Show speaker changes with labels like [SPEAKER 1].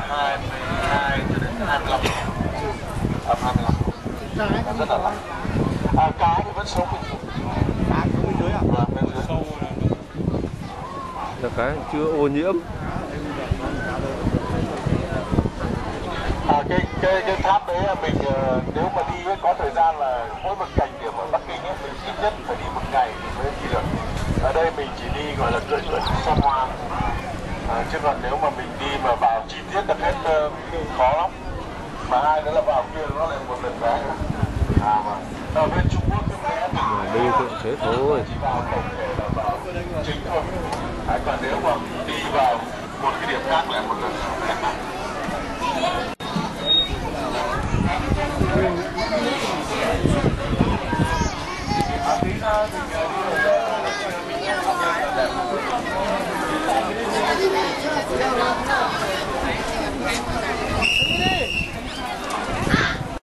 [SPEAKER 1] 22 cho đến 25 tầm 25 phút rất là lạnh à, cá thì vẫn sống bình thường cá sống bên dưới à? à bên dưới sâu
[SPEAKER 2] là cái chưa ô nhiễm
[SPEAKER 1] à, cái cái cái tháp đấy mình ờ, nếu mà đi có thời gian là mỗi một cảnh điểm ở Bắc Kinh ấy, mình ít nhất phải đi một ngày mới đi được ở đây mình chỉ đi gọi là cưỡi lượn xem hoa à, chứ còn nếu mà mình đi mà vào 9 thiết được hết khó lắm. Mà hai nữa là vào kia nó lại một lần vé à mà ở bên Trung Quốc cái vé thì
[SPEAKER 2] đi cũng thế thôi.
[SPEAKER 1] chỉ vào tổng thể là vào chính thôi. À, còn nếu mà đi vào một cái điểm khác lại một lần Thank à, you.